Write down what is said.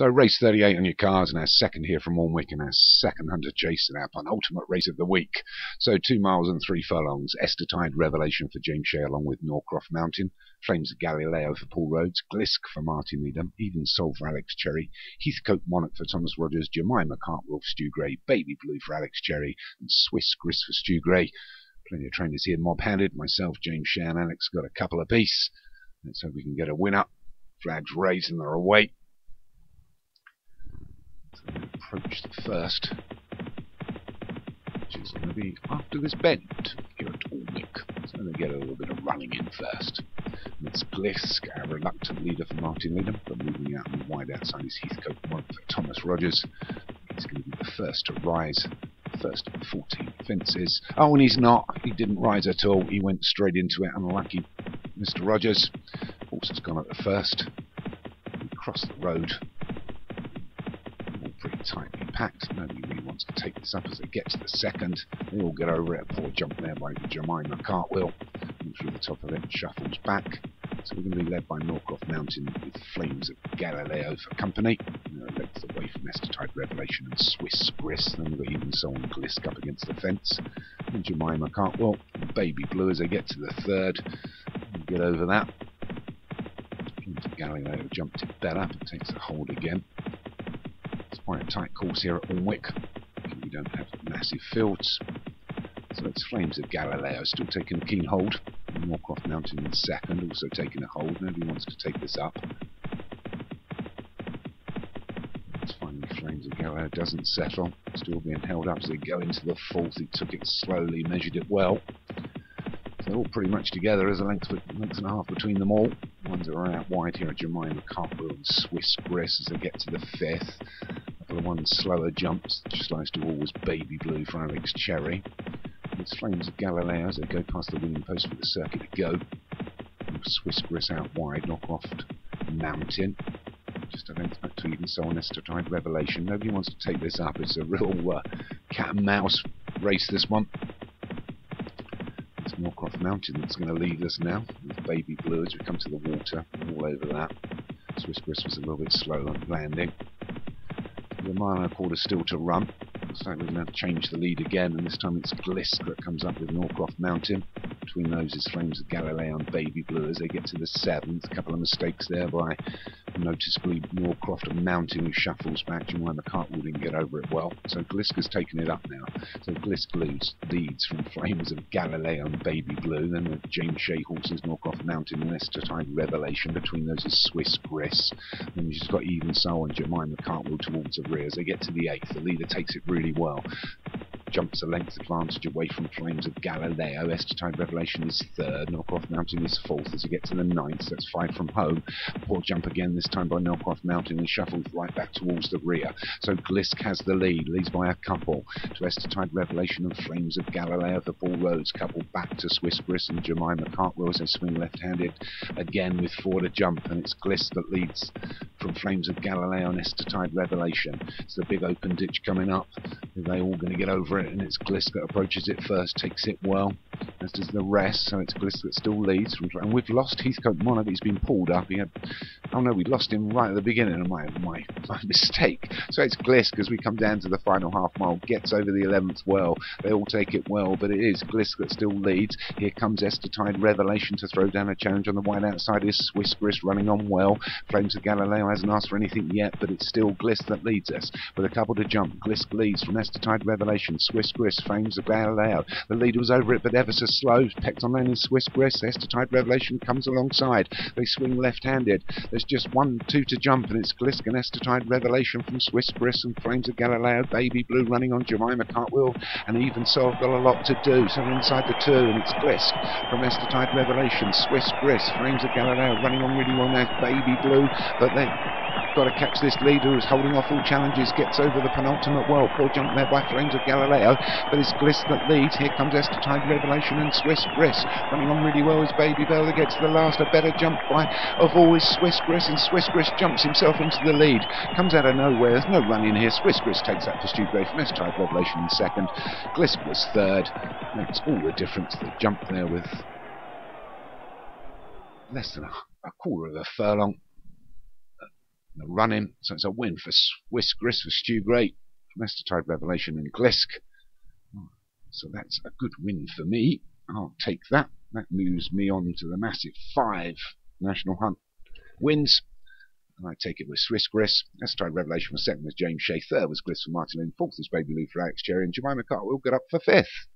So race 38 on your cars and our second here from Alnwick and our second Hunter Chase and our penultimate race of the week. So two miles and three furlongs. Estertide Revelation for James Shea along with Norcroft Mountain. Flames of Galileo for Paul Rhodes. Glisk for Martin Needham. Even Soul for Alex Cherry. Heathcote Monarch for Thomas Rogers. Jemima Cartwheel for Stu Gray. Baby Blue for Alex Cherry. And Swiss Gris for Stu Gray. Plenty of trainers here mob handed. Myself, James Shea and Alex got a couple apiece. Let's hope we can get a win up. Flags raised and they're away approach the first, which is going to be after this bend here at Alnwick. So they get a little bit of running in first. It's Glisk, our reluctant leader for Martin Needham, but moving out on the wide outside is Heathcote one for Thomas Rogers. He's going to be the first to rise. First of 14 fences. Oh, and he's not. He didn't rise at all. He went straight into it. Unlucky Mr. Rogers. Horse has gone at the first. He crossed the road packed. Nobody really wants to take this up as they get to the second. They all get over it. A poor jump there by Jemima Cartwheel. And through the top of it, shuffles back. So we're going to be led by Norcroft Mountain with Flames of Galileo for company. Uh, length away from Estertide Revelation and Swiss Gris. Then we've got even and Glisk up against the fence. And Jemima Cartwheel. And Baby Blue as they get to the third. Get over that. Galileo jumped it better, but takes a hold again quite a tight course here at Alnwick. We don't have massive fields. So it's Flames of Galileo still taking a keen hold. Norcroft Mountain in second, also taking a hold. Nobody wants to take this up. It's finally Flames of Galileo doesn't settle. Still being held up as they go into the fourth. He took it slowly, measured it well. So they're all pretty much together. There's a length, length and a half between them all. Ones are out wide here at Jemima Cartwheel and Swiss Gris as they get to the fifth the one slower jumps, just likes to always baby blue for Alex Cherry. It's Flames of Galileo as they go past the winning post for the circuit to go. Swiss Gris out wide, Norcroft Mountain. Just a length back to even Soul Estertide Revelation. Nobody wants to take this up. It's a real uh, cat and mouse race, this one. It's Norcroft Mountain that's going to lead us now with Baby Blue as we come to the water. All over that. Swiss Gris was a little bit slow on landing the a quarter still to run. Like we're going to change the lead again, and this time it's Glisk that comes up with Norcroft Mountain. Between those is Flames of Galileo and Baby Blue as they get to the seventh. A couple of mistakes there by noticeably Norcroft and Mountain who shuffles back. Jemima Cartwheel didn't get over it well. So Glisk has taken it up now. So Glisk leads, leads from Flames of Galileo and Baby Blue. Then the James Shea horses, Norcroft Mountain and Estertide Revelation. Between those is Swiss Gris. And she's got Even So and Jemima Cartwheel towards the rear. As they get to the eighth, the leader takes it really well jumps a length advantage away from Flames of Galileo. Estertide Revelation is third. Norcroft Mountain is fourth as you get to the ninth. That's five from home. Poor jump again, this time by Norcroft Mountain and shuffled right back towards the rear. So Glisk has the lead, leads by a couple to Estertide Revelation and Flames of Galileo. The Paul Rhodes couple back to Swiss Gris and Jemima Cartwheel as they swing left-handed again with four to jump. And it's Glisk that leads from Flames of Galileo and Estertide Revelation. It's the big open ditch coming up. Are they all going to get over it? And it's Glisk that approaches it first, takes it well, as does the rest. So it's Glisk that still leads. And we've lost Heathcote Monarch. He's been pulled up. He had, oh no, we lost him right at the beginning. My my, my mistake. So it's Glisk as we come down to the final half mile. Gets over the 11th well. They all take it well, but it is Glisk that still leads. Here comes Estertide Revelation to throw down a challenge on the wide outside. Is Swiss Gris running on well. Flames of Galileo hasn't asked for anything yet, but it's still Glisk that leads us. With a couple to jump, Glisk leads from Estertide Revelation. Swiss Gris, Flames of Galileo. The leader was over it, but ever so slow. Pecked on in Swiss Gris. Estertide Revelation comes alongside. They swing left-handed. There's just one, two to jump, and it's Glisk and Estertide Revelation from Swiss Gris and Flames of Galileo. Baby Blue running on Jemima Cartwheel, and even so, I've got a lot to do. So inside the two, and it's Glisk from Estertide Revelation. Swiss Gris, Flames of Galileo running on really well now. Baby Blue, but then got to catch this leader who's holding off all challenges, gets over the penultimate well. Poor jump there by Flames of Galileo, but it's Glisk that leads. Here comes Estertide Revelation and Swiss Gris running on really well as Baby Bell gets to the last. A better jump by of all always Swiss Gris, and Swiss Gris jumps himself into the lead. Comes out of nowhere. There's no run in here. Swiss Gris takes that for Stu Gray from Estertide Revelation in second. Glisk was third. Makes all the difference. The jump there with less than a quarter of a furlong the running. So it's a win for Swiss Gris for Stu Gray, Master Tide Revelation and Glisk. So that's a good win for me. I'll take that. That moves me on to the massive five National Hunt wins. And I take it with Swiss Gris. Master Tide Revelation for second was James Shea. Third was Glisk for Martin Lynn. Fourth was Baby Blue for Alex Cherry. And Jemima Cartwheel get up for fifth.